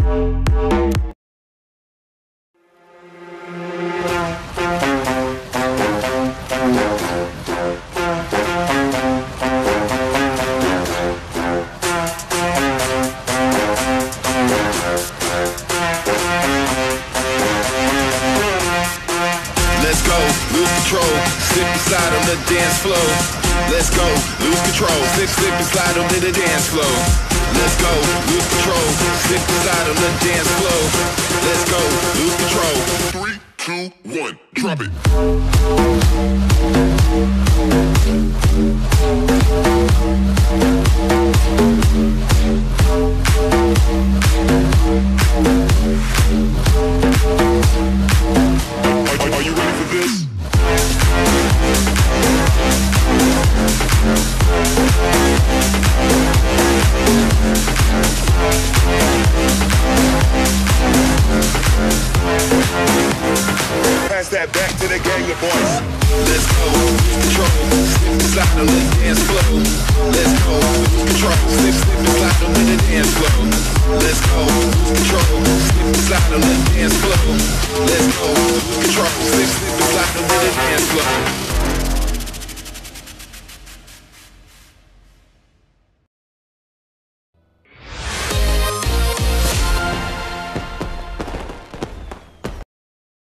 Let's go, lose control, slip slide on the dance floor. Let's go, lose control, slip, slip and slide on the dance floor. Let's go, lose control, Let's go, lose control. Three, two, one, drop it. Are you ready for this? That back to the gang of boys. Let's go, control, slip and slide on the dance floor. Let's go, control, slip, slip and slide on the dance floor. Let's go, control, slip and slide on the dance floor. Let's go, control,